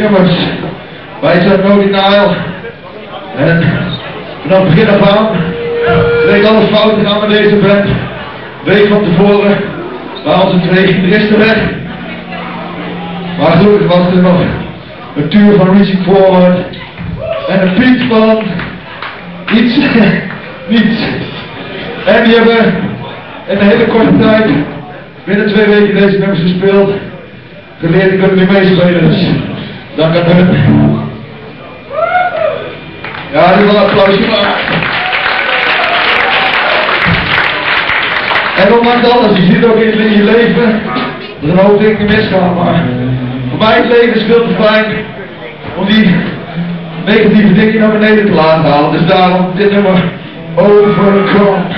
nummers. Wij zijn No Denial. En vanaf het begin af aan deed alles fout gegaan met deze band. Week van tevoren waren onze twee gitaristen weg. Maar gelukkig was er nog een tuur van Reaching Forward en een Piet van iets, niets. En die hebben in een hele korte tijd, binnen twee weken deze nummers gespeeld, geleerd die kunnen nu meespelen, dus dank aan hun. Ja, nu wel een applausje maar. En ondanks alles, je ziet ook in, in je leven, dat er een hoop dingen misgaan, maar voor mij het leven is veel te fijn om die negatieve dingen naar beneden te laten halen. Dus daarom dit nummer overkomt.